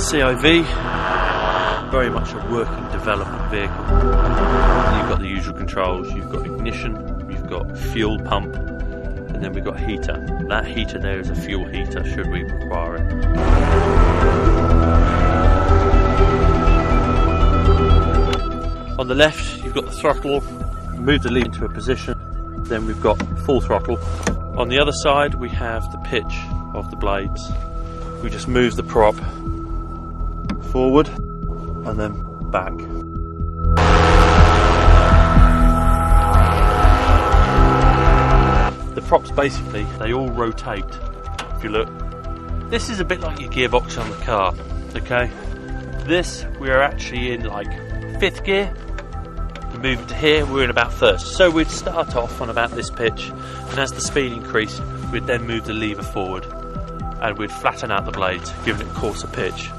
CIV, very much a working development vehicle. You've got the usual controls, you've got ignition, you've got fuel pump, and then we've got heater. That heater there is a fuel heater should we require it. On the left, you've got the throttle, move the lead into a position, then we've got full throttle. On the other side, we have the pitch of the blades. We just move the prop forward and then back. The props basically, they all rotate. If you look, this is a bit like your gearbox on the car, okay? This, we are actually in like fifth gear. We move to here, we're in about first. So we'd start off on about this pitch, and as the speed increased, we'd then move the lever forward and we'd flatten out the blades, giving it coarser pitch.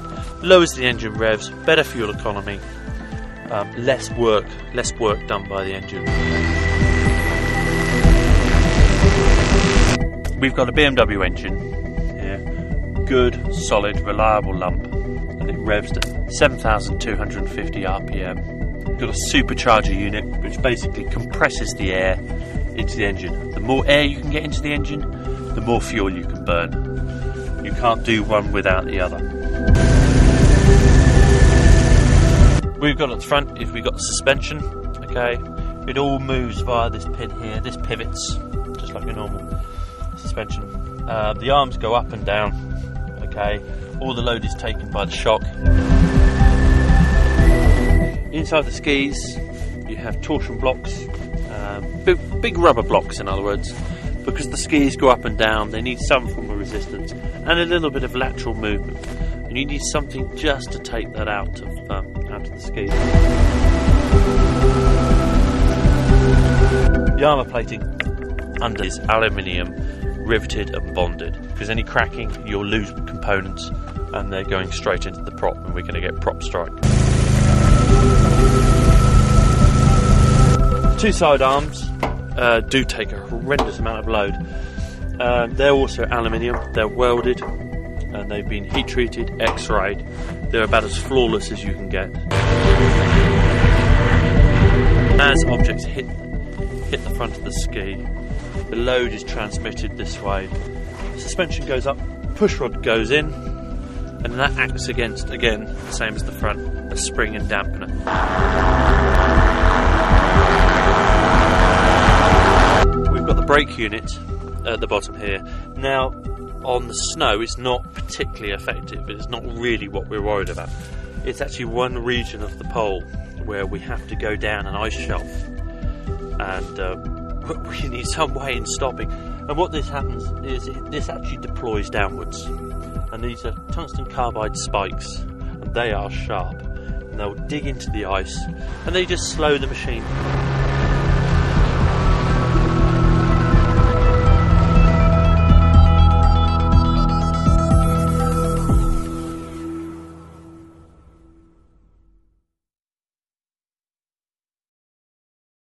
Lowers the engine revs, better fuel economy, um, less work, less work done by the engine. We've got a BMW engine here, good, solid, reliable lump, and it revs to 7,250 RPM. Got a supercharger unit which basically compresses the air into the engine. The more air you can get into the engine, the more fuel you can burn. You can't do one without the other. We've got at the front is we've got the suspension, okay. It all moves via this pin here. This pivots just like a normal suspension. Uh, the arms go up and down, okay. All the load is taken by the shock. Inside the skis, you have torsion blocks, uh, big, big rubber blocks, in other words, because the skis go up and down. They need some form of resistance and a little bit of lateral movement, and you need something just to take that out of um, out of the ski. The armour plating under is aluminium, riveted and bonded. If there's any cracking, you'll lose components, and they're going straight into the prop, and we're going to get prop strike. Two side arms uh, do take a horrendous amount of load. Uh, they're also aluminium, they're welded, and they've been heat treated, x rayed. They're about as flawless as you can get. As objects hit, hit the front of the ski, the load is transmitted this way. Suspension goes up, push rod goes in, and that acts against, again, the same as the front, a spring and dampener. We've got the brake unit at the bottom here. Now, on the snow, it's not particularly effective, it's not really what we're worried about. It's actually one region of the pole where we have to go down an ice shelf, and uh, we need some way in stopping. And what this happens is it, this actually deploys downwards, and these are tungsten carbide spikes, and they are sharp, and they'll dig into the ice, and they just slow the machine